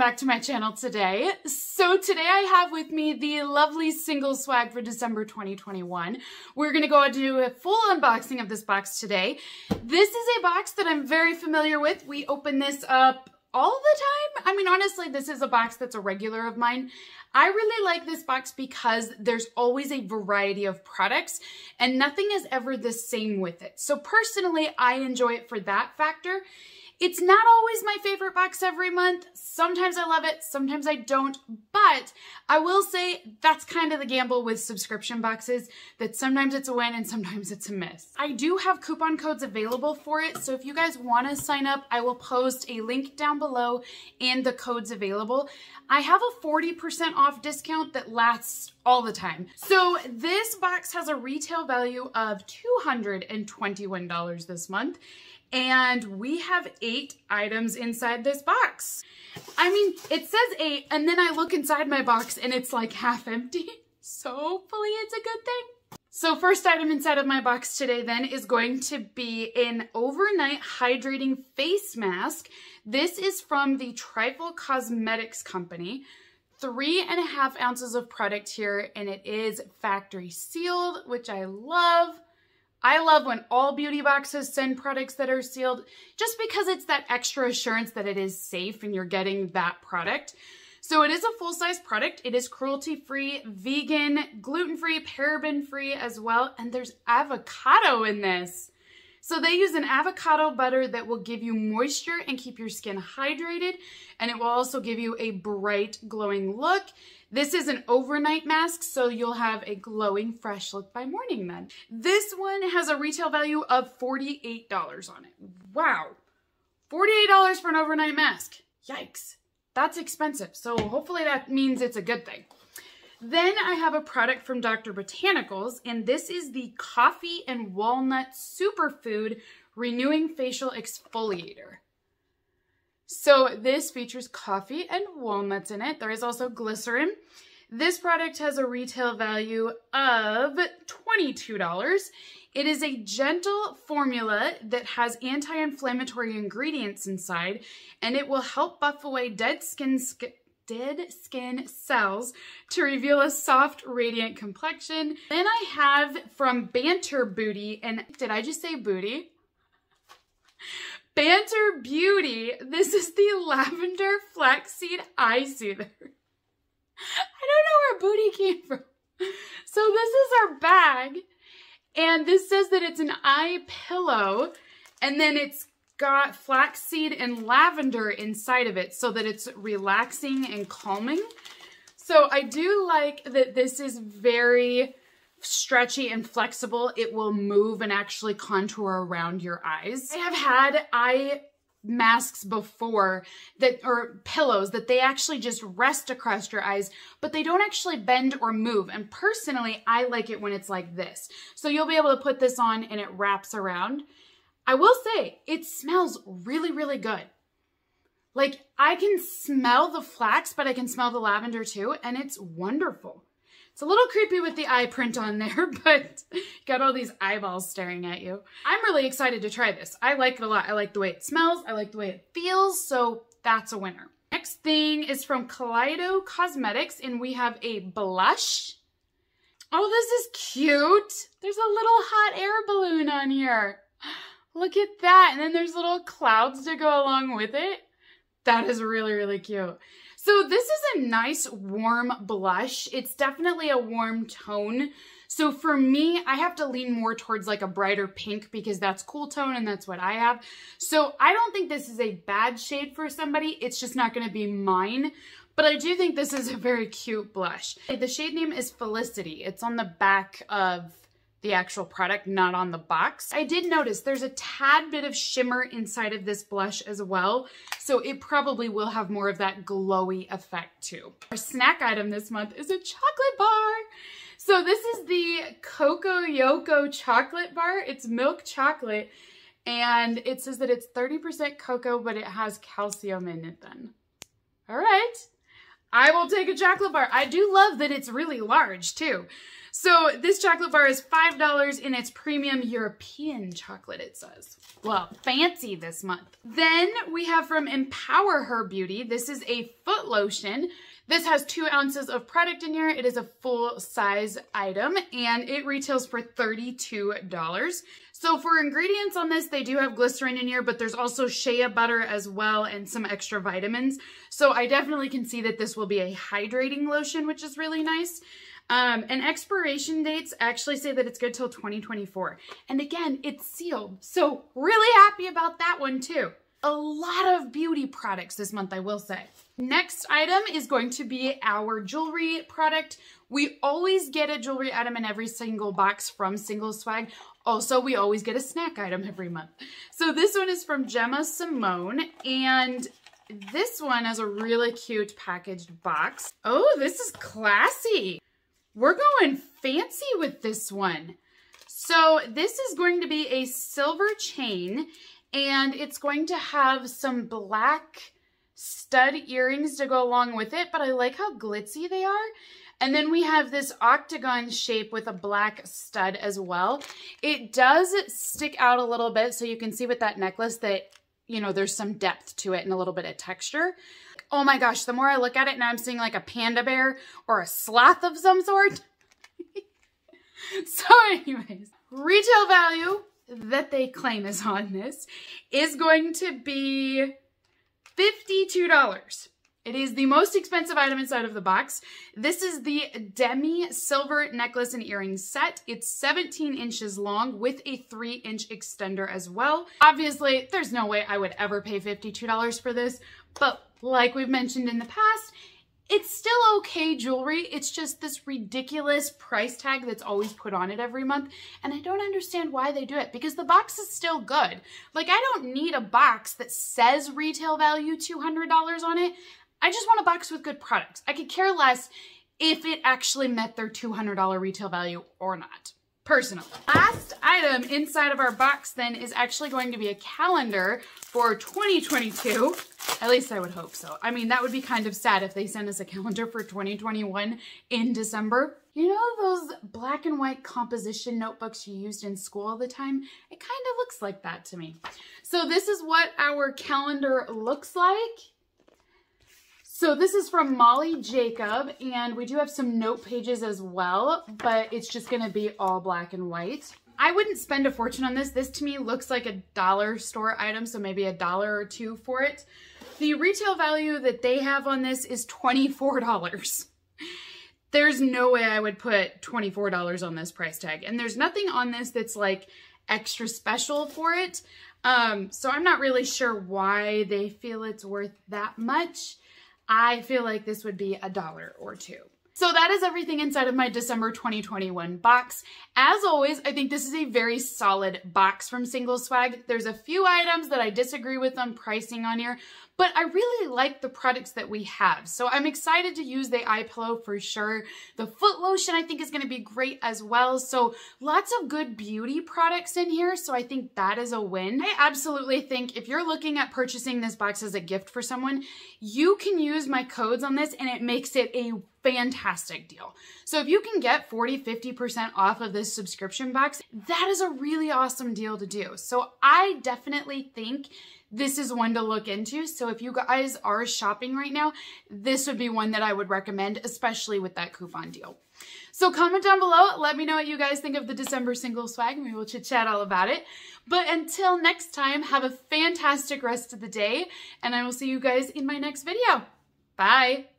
Back to my channel today. So today I have with me the lovely single swag for December 2021. We're to go and do a full unboxing of this box today. This is a box that I'm very familiar with. We open this up all the time. I mean, honestly, this is a box that's a regular of mine. I really like this box because there's always a variety of products and nothing is ever the same with it. So personally, I enjoy it for that factor. It's not always my favorite box every month. Sometimes I love it, sometimes I don't, but I will say that's kind of the gamble with subscription boxes, that sometimes it's a win and sometimes it's a miss. I do have coupon codes available for it, so if you guys want to sign up, I will post a link down below and the codes available. I have a 40% off discount that lasts all the time. So this box has a retail value of $221 this month and we have eight items inside this box. I mean, it says eight, and then I look inside my box and it's like half empty. So hopefully it's a good thing. So first item inside of my box today then is going to be an overnight hydrating face mask. This is from the Trifle Cosmetics Company. Three and a half ounces of product here and it is factory sealed, which I love. I love when all beauty boxes send products that are sealed just because it's that extra assurance that it is safe and you're getting that product. So it is a full-size product. It is cruelty-free, vegan, gluten-free, paraben-free as well, and there's avocado in this. So they use an avocado butter that will give you moisture and keep your skin hydrated, and it will also give you a bright, glowing look. This is an overnight mask, so you'll have a glowing, fresh look by morning then. This one has a retail value of $48 on it. Wow. $48 for an overnight mask. Yikes. That's expensive, so hopefully that means it's a good thing. Then I have a product from Dr. Botanicals, and this is the Coffee and Walnut Superfood Renewing Facial Exfoliator. So this features coffee and walnuts in it. There is also glycerin. This product has a retail value of $22. It is a gentle formula that has anti-inflammatory ingredients inside, and it will help buff away dead skin, sk dead skin cells to reveal a soft, radiant complexion. Then I have from Banter Booty, and did I just say booty? Banter Beauty. This is the Lavender Flaxseed Eye Soother. I don't know where booty came from. So this is our bag. And this says that it's an eye pillow. And then it's got flaxseed and lavender inside of it so that it's relaxing and calming. So I do like that this is very stretchy and flexible, it will move and actually contour around your eyes. I have had eye masks before that or pillows that they actually just rest across your eyes but they don't actually bend or move and personally I like it when it's like this so you'll be able to put this on and it wraps around I will say it smells really really good like I can smell the flax but I can smell the lavender too and it's wonderful it's a little creepy with the eye print on there, but got all these eyeballs staring at you. I'm really excited to try this. I like it a lot. I like the way it smells. I like the way it feels. So that's a winner. Next thing is from Kaleido Cosmetics and we have a blush. Oh, this is cute. There's a little hot air balloon on here. Look at that. And then there's little clouds to go along with it. That is really, really cute. So this is a nice warm blush. It's definitely a warm tone. So for me, I have to lean more towards like a brighter pink because that's cool tone and that's what I have. So I don't think this is a bad shade for somebody. It's just not going to be mine. But I do think this is a very cute blush. The shade name is Felicity. It's on the back of the actual product, not on the box. I did notice there's a tad bit of shimmer inside of this blush as well, so it probably will have more of that glowy effect too. Our snack item this month is a chocolate bar. So this is the Coco Yoko chocolate bar. It's milk chocolate, and it says that it's 30% cocoa, but it has calcium in it then. All right. I will take a chocolate bar. I do love that it's really large too. So this chocolate bar is $5 in its premium European chocolate, it says. Well, fancy this month. Then we have from Empower Her Beauty. This is a foot lotion. This has two ounces of product in here. It is a full size item and it retails for $32. So for ingredients on this, they do have glycerin in here, but there's also shea butter as well and some extra vitamins. So I definitely can see that this will be a hydrating lotion, which is really nice. Um, and expiration dates actually say that it's good till 2024. And again, it's sealed. So really happy about that one too. A lot of beauty products this month, I will say. Next item is going to be our jewelry product. We always get a jewelry item in every single box from Single Swag. Also, we always get a snack item every month. So this one is from Gemma Simone and this one has a really cute packaged box. Oh, this is classy. We're going fancy with this one. So this is going to be a silver chain and it's going to have some black stud earrings to go along with it, but I like how glitzy they are. And then we have this octagon shape with a black stud as well. It does stick out a little bit, so you can see with that necklace that, you know, there's some depth to it and a little bit of texture. Oh my gosh, the more I look at it, now I'm seeing like a panda bear or a sloth of some sort. so anyways, retail value that they claim is on this is going to be $52. It is the most expensive item inside of the box. This is the Demi Silver Necklace and Earrings set. It's 17 inches long with a 3 inch extender as well. Obviously, there's no way I would ever pay $52 for this, but like we've mentioned in the past, it's still okay jewelry. It's just this ridiculous price tag that's always put on it every month. And I don't understand why they do it because the box is still good. Like I don't need a box that says retail value $200 on it. I just want a box with good products. I could care less if it actually met their $200 retail value or not personally. Last item inside of our box then is actually going to be a calendar for 2022. At least I would hope so. I mean, that would be kind of sad if they sent us a calendar for 2021 in December. You know those black and white composition notebooks you used in school all the time? It kind of looks like that to me. So this is what our calendar looks like. So this is from Molly Jacob, and we do have some note pages as well, but it's just gonna be all black and white. I wouldn't spend a fortune on this. This to me looks like a dollar store item, so maybe a dollar or two for it. The retail value that they have on this is $24. There's no way I would put $24 on this price tag. And there's nothing on this that's like extra special for it. Um, so I'm not really sure why they feel it's worth that much. I feel like this would be a dollar or two. So that is everything inside of my December 2021 box. As always, I think this is a very solid box from Single Swag. There's a few items that I disagree with on pricing on here, but I really like the products that we have. So I'm excited to use the eye pillow for sure. The foot lotion I think is gonna be great as well. So lots of good beauty products in here. So I think that is a win. I absolutely think if you're looking at purchasing this box as a gift for someone, you can use my codes on this and it makes it a fantastic deal. So if you can get 40, 50% off of this subscription box, that is a really awesome deal to do. So I definitely think this is one to look into. So if you guys are shopping right now, this would be one that I would recommend, especially with that coupon deal. So comment down below, let me know what you guys think of the December single swag, maybe we'll chit chat all about it. But until next time, have a fantastic rest of the day, and I will see you guys in my next video. Bye!